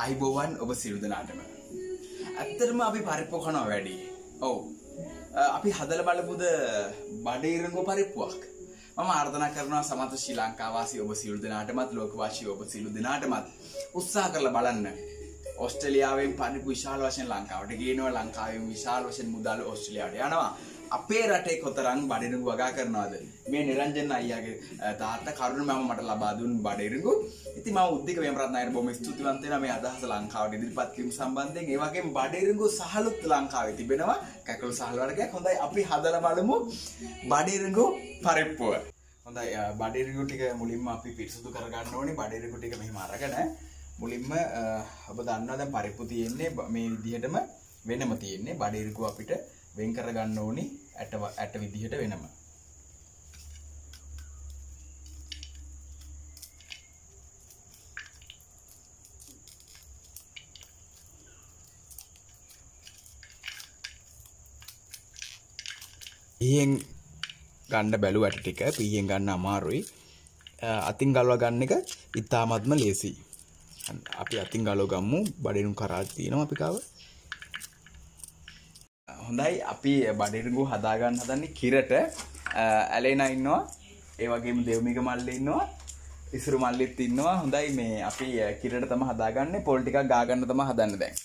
අයිබෝවන් ඔබ සිරු දෙනාටම. ඇත්තරම අපි පරිප්පු කනවා වැඩි. ඔව්. අපි හදල බලපුද බඩේරංගෝ පරිප්පුවක්. මම ආර්ධනා කරනවා සමත ශ්‍රී ලංකාවාසී ඔබ සියලු දෙනාටමත් ලෝකවාසී ඔබ සියලු දෙනාටමත් උත්සාහ කරලා බලන්න. ඔස්ට්‍රේලියාවෙන් පරිප්පු විශාල වශයෙන් ලංකාවට ගේනවා ලංකාවෙන් විශාල වශයෙන් මුදල් ඔස්ට්‍රේලියාවට යනවා. අපේ රටේ කොතරම් බඩිරුඟු වගා කරනවාද මේ නිරංජන අයියාගේ තාත්තා කරුණ මම මට ලබා දුන් බඩිරුඟු ඉතින් මම උද්දික වේමරත්නායර බොහොම ස්තුතිවන්ත වෙනවා. මේ අදහස ලංකාවට ඉදිරිපත් කිරීම සම්බන්ධයෙන් ඒ වගේම බඩිරුඟු සහලුත් ලංකාවේ තිබෙනවා. කැකුළු සහල් වර්ගයක් හොඳයි අපි හදලා බලමු. බඩිරුඟු පරිප්පුව. හොඳයි බඩිරුඟු ටික මුලින්ම අපි පිරිසුදු කරගන්න ඕනේ. බඩිරුඟු ටික මෙහෙම අරගෙන මුලින්ම ඔබ දන්නවා දැන් පරිප්පු තියෙන්නේ මේ විදිහටම වෙනම තියෙන්නේ. බඩිරුඟු අපිට වෙන් කරගන්න ඕනි. ඇට ඇට විදිහට වෙනම. පීයෙන් ගන්න බැලු ඇට ටික පීයෙන් ගන්න අමාරුයි. අතින් ගල්ව ගන්න එක ඉතාමත්ම ලේසි අපි අතින් ගලෝ ගම්මු බඩිනුම් කරා තියෙනවා අපිකාව හොඳයි. අපි බඩිරගු හදාගන්න හදන්නේ කිරට. ඇලේන ඉන්නවා. ඒ වගේම දෙව්මික මල්ල ඉන්නවා. ඉසුරු මල්ලිත් ඉන්නවා. හොඳයි. මේ අපි කිරට තම හදාගන්න පොල්ටිකක් ගාගන්න තම හදන්න දැන්.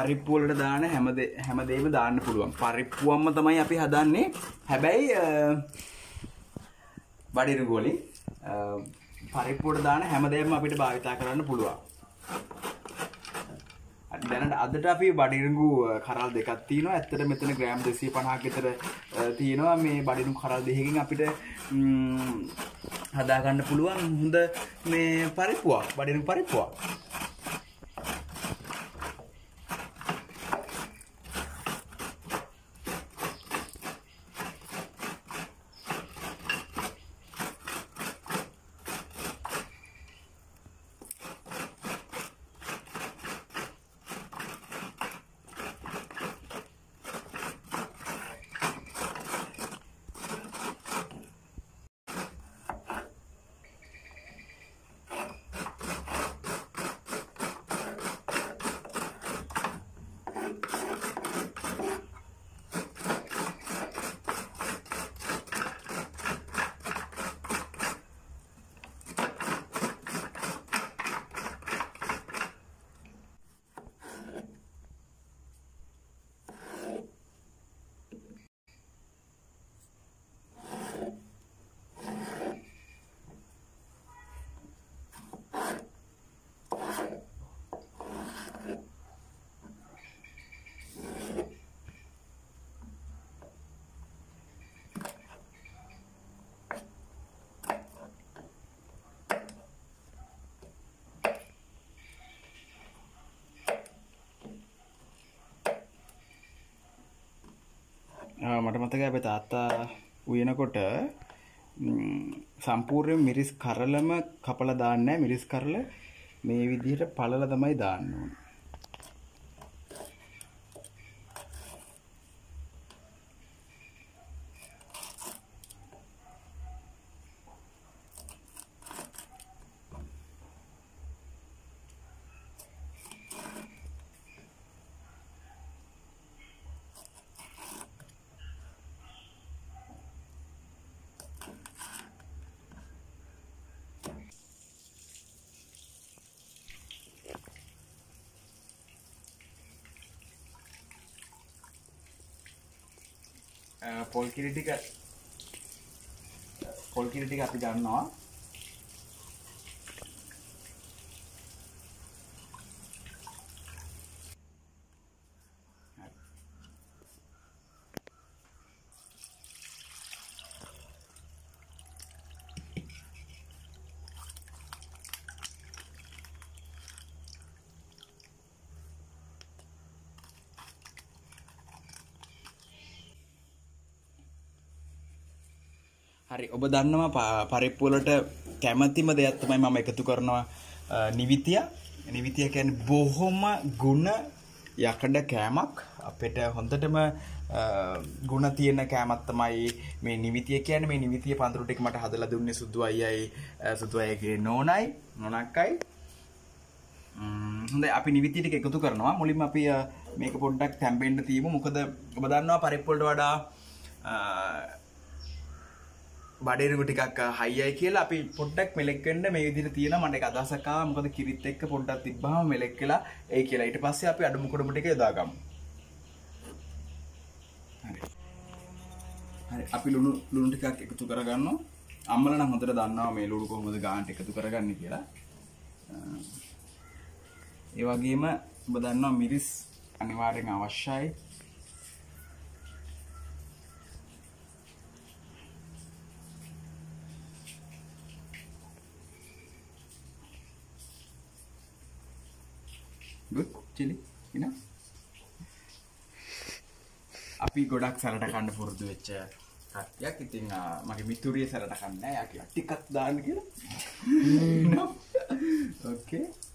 පරිප්පුවලට දාන හැමද හැමදේම දාන්න පුළුවන්. පරිප්පුුවම්ම තමයි අපි හදන්නේ. හැබැයි බඩිරුගෝලින් පරිප්පුට දාන හැමදේම අපිට භාවිතා කරන්න පුළුවන්. දැනට අදට අපි බඩිරුගු කරල් දෙකක් තියෙනවා. ඇත්තට මෙතන ග්‍රෑම් දෙසී පනහක් විතර තියෙනවා. මේ බඩිනු කරල් දෙහකින් අපිට හදාගන්න පුළුවන් හොඳ මේ පරිප්පුවක් බඩිනු පරිප්පුවක්. මට මතක අප තාත්තා උයනකොට සම්පූර්යෙන් මිරිස් කරලම කපල දාන්න මිරිස් කරල මේ විදිහට පලල තමයි දාන්න ඕන. පොල් කිරි ටික පොල් කිරි ටික අපි ගන්නවා හරි ඔබ දන්නවා ප- පරිප්පුවලට කැමතිම දෙයක් තමයි මම එකතු කරනවා අ, නිවිතිය. නිවිතිය කියන්නේ බොහොම ගුණ යකඩ කෑමක්. අපිට හොඳටම අ, ගුණ තියෙන කෑමක් තමයි මේ නිවිතිය කියන්නේ. මේ නිවිතිය පඳුරු ටික මට හදලා දුන්නේ සුදු අයියයි අ, සුදු අයියගේ නෝනයි නෝනක්කයි. ම්ම්, හොඳයි. අපි නිවිතිය ටික එකතු කරනවා. මුලින්ම අපි අ, මේක පොඩ්ඩක් තැම්බෙන්න තියමු. මොකද ඔබ දන්නවා පරිප්පුවලට වඩා අ, බඩේරුගු ටිකක් හයියයි කියලා අපි පොඩ්ඩක් මෙලෙක් වෙන්න මේ විදිහට තියෙනවා. මට ඒක අදහසක් ආවා. මොකද කිරිත් එක්ක පොඩ්ඩක් තිබ්බහම මෙලෙක් වෙලා ඒ කියලා. ඊට පස්සේ අපි අඩු මුකුඩුම ටික යොදාගමු. හරි. හරි. අපි ලුණු ලුණු ටිකක් එකතු කරගන්නවා. අම්මලා නම් හොඳට දන්නවා මේ ලුණු කොහොමද ගානට එකතු කරගන්නේ කියලා. අ, ඒ වගේම ඔබ දන්නවා මිරිස් අනිවාර්යෙන් අවශ්‍යයි. Good chili enough අපි ගොඩක් සැලට කන්න පුරුදු වෙච්ච කට්ටියක් ඉතින් මගේ මිතුරිය සැලට කන්නේ. යා කියලා ටිකක් දාන්න කියලා. ඕකේ.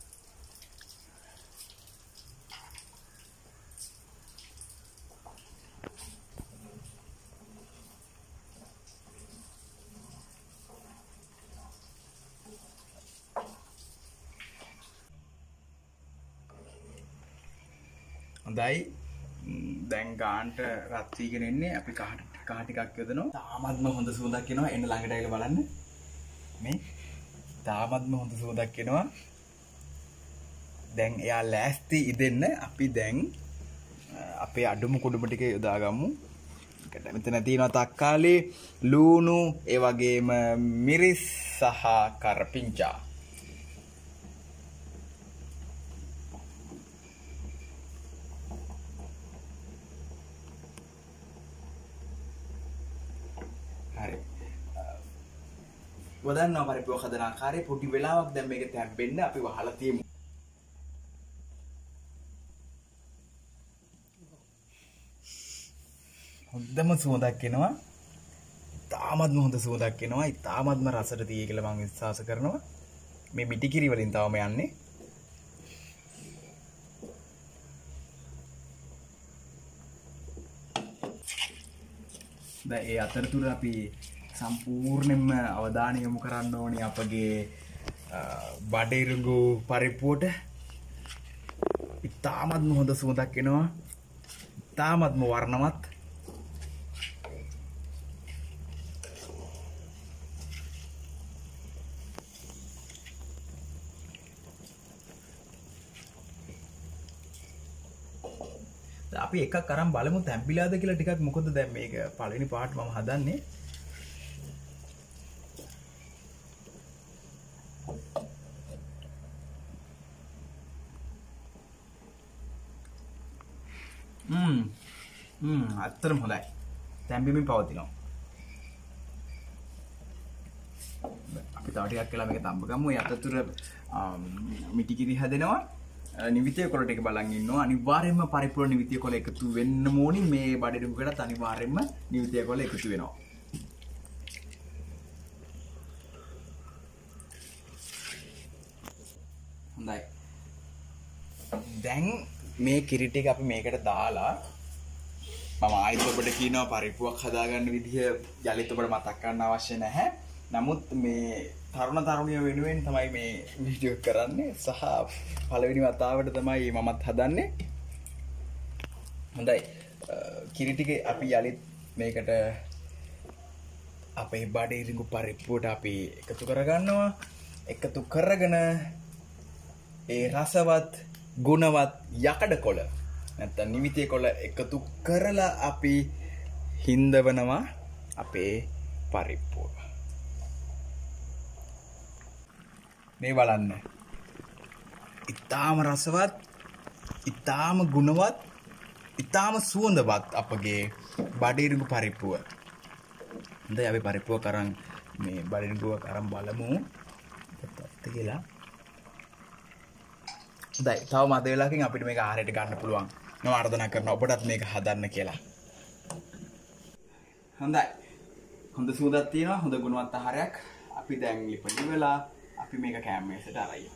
හොඳයි. ම්, දැන් ගාන්ට රත් වීගෙන එන්නේ අපි කහ කහ ටිකක් යොදනවා. තාමත්ම හොඳ සුවඳක් එනවා. එන්න ළඟට ඇවිල්ලා බලන්න. මේ තාමත්ම හොඳ සුවඳක් එනවා. දැන් එයා ලෑස්ති ඉදෙන්න අපි දැන් අ, අපේ අඩුම කුඩුම ටික යොදාගමු. එකට මෙතන තියෙනවා තක්කාලි ලූණු ඒ වගේම මිරිස් සහ කරපිංචා. වදන්නවා පරිප්පුව හදන ආකාරය පොඩි වෙලාවක් දැන් මේක තැම්බෙන්න අපි වහලා තියමු. හොඳම සුවඳක් එනවා. තාමත්ම හොඳ සුවඳක් එනවා. ඉතාමත්ම රසට තියෙයි කියලා මම විශ්වාස කරනවා. මේ මිටි කිරි වලින් තවම යන්නේ. දැන් ඒ අතරතුර අපි සම්පූර්ණයෙන්ම අවධානය යොමු කරන්න ඕනේ අපගේ අ, බඩිරුඟු පරිප්පුවට. ඉතාමත්ම හොඳ සුවඳක් එනවා. ඉතාමත්ම වර්ණවත්. දැන් අපි එකක් අරන් බලමු තැම්බිලාද කියලා ටිකක්. මොකද දැන් මේක පළවෙනි පාට මම හදන්නේ ම්ම් ම්ම් අත්‍තරම හොඳයි තැම්බීමෙන් පවතිනවා අපි තව ටිකක් කියලා මේක තම්බ ගමු. ඒ අතරතුර අම්, මිටිකිරි හැදෙනවා. අ, නිවිතිය කොළ ටික බලන් ඉන්නවා. අනිවාර්යයෙන්ම පරිපූර්ණ නිවිතිය කොළ එකතු වෙන්න ඕනි. මේ බඩිරුකටත් අනිවාර්යයෙන්ම නිවිතිය කොළ එකතු වෙනවා. හොඳයි. දැන් මේ කිරි ටික අපි මේකට දාලා මම ආයෙත් ඔබට කියනවා පරිප්පුවක් හදාගන්න විදිහ යලිත් ඔබට මතක් කරන්න අවශ්‍ය නැහැ. නමුත් මේ තරුණ තරුණිය වෙනුවෙන් තමයි මේ වීඩියෝ කරන්නේ සහ පළවෙනි වතාවට තමයි මමත් හදන්නේ. හොඳයි. අ, කිරි ටික අපි යලිත් මේකට අපේ බඩේරිඟු පරිප්පුවට අපි එකතු කරගන්නවා. එකතු කරගෙන ඒ රසවත් ගුණවත් යකඩ කොළ නැත්තම් නිවිතිය කොළ එකතු කරලා අපි හින්දවනවා අපේ පරිප්පුව. මේ බලන්න. ඉතාම රසවත්, ඉතාම ගුණවත්, ඉතාම සුවඳවත් අපගේ බඩිරිඟු පරිප්පුව. හොඳයි අපි පරිප්පුව කරන් මේ බඩිරිඟුව කරන් බලමු. කොහොමද කියලා. හොඳයි. තව මද වෙලාවකින් අපිට මේක ආහාරයට ගන්න පුළුවන්. මම ආරාධනා කරනවා ඔබටත් මේක හදන්න කියලා. හොඳයි. හොඳ සූදක් තියෙනවා හොඳ ගුණවත් ආහාරයක් අපි දැන් ලිපඩි වෙලා අපි මේක කෑම මේසට අරයි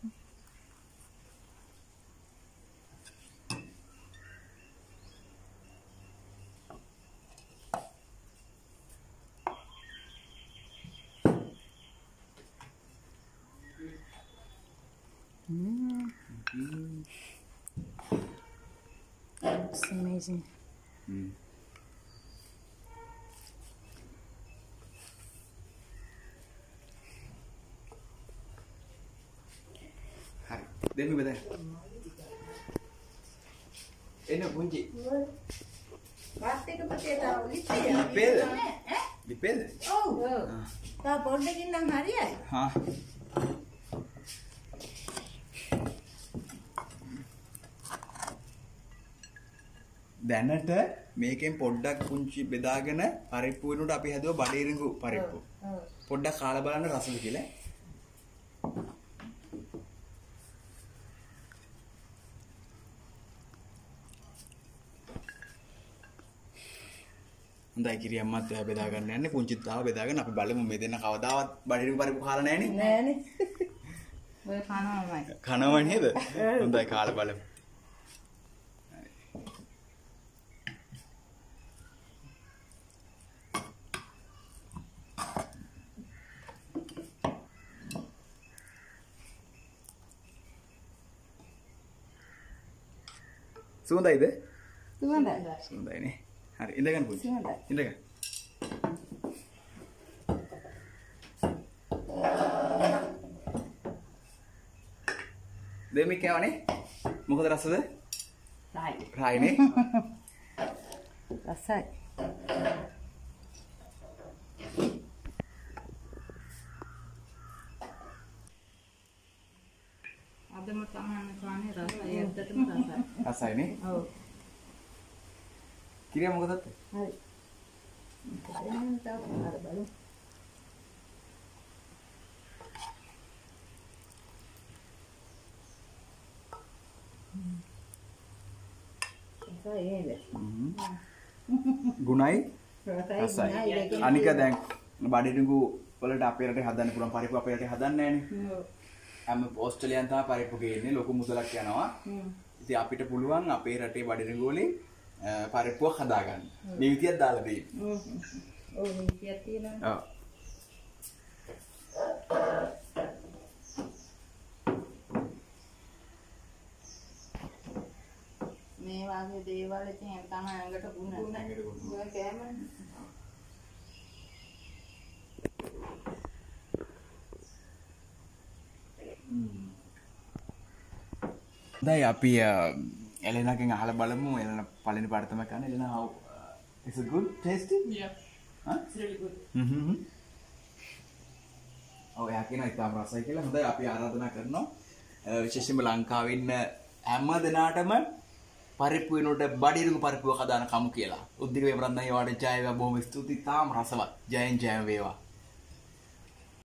It's amazing. Hmm. Hai, Hi, let me बताएं. Enak kunci. Pasti kepetetan gitu ya. Dipel. Eh? Dipel. Oh. Ah. Tahu boleh kinang hari ya? Hah. දැනට මේකෙන් පොඩ්ඩක් පුංචි බෙදාගෙන පරිප්පු වෙනුට අපි හැදුව බඩේරිඟු පරිප්පු. පොඩ්ඩක් කාලා බලන්න රසද කියලා. හොඳයි කිරි අම්මත් ඔයා බෙදා ගන්න යන්නේ පුංචිත් තාම බෙදාගෙන අපි බලමු මේ දෙන්න කවදාවත් බඩේරිඟු පරිප්පු කාලා නැහනේ. නෑනේ ඔය කනවමයි. කනව නේද? හොඳයි කාලා බලමු. සුවඳයිද? සුවඳයි සුවඳයිනේ. හරි ඉඳගන්න පුංචි. සුවඳයි ඉඳගන්න. දෙමි කෑවනේ. මොකද රසද? රයි රායිනේ. රසයි අදම තමයි කන්නේ රසය ඇත්තටම රසයිනේ. ඔව්. කිරියා මොකදත්? හරි දැන් තා අර බලමු ගුණයි රසයි අනික දැන් බඩිරිඟු වලට අපේ රටේ හදන්න පුළුවන් පරිප්පු අපේ රටේ හදන්නේ නැහනේ. හැම ඕස්ට්‍රේලියාවෙන් තමයි පරිප්පු ගේන්නේ ලොකු මුදලක් යනවා. ඉතින් අපිට පුළුවන් අපේ රටේ අ, පරිප්පුවක් හදාගන්න. නිවිතියක් දාලා දෙන්න. ඔව්. ඔව් නීතියක් තියෙනවා ඔව්. මේ වගේ දේවල් ඉතින් තමයි ඇඟට ගුණ. ගුණ. කෑම දැන් අපි එලෙනාගෙන් අහලා බලමු. එලෙනා පළවෙනි පාට තමයි කන්නේ එලෙනා how uh, is it good? Tasty? Yeah. huh? It's really good. හ්ම් ඔව් එයා කියනවා ඉතාම රසයි කියලා. හොඳයි අපි ආරාධනා කරනවා. විශේෂයෙන්ම ලංකාවේ ඉන්න හැම දෙනාටම පරිප්පු වෙනුවට බඩිරුගු පරිප්පුවක් හදාන කමු කියලා. උද්දික වේබරන්දන් ඒවාට ජය වේවා. බොහොම ස්තුතියි. තාම රසවත්. ජයෙන් ජය වේවා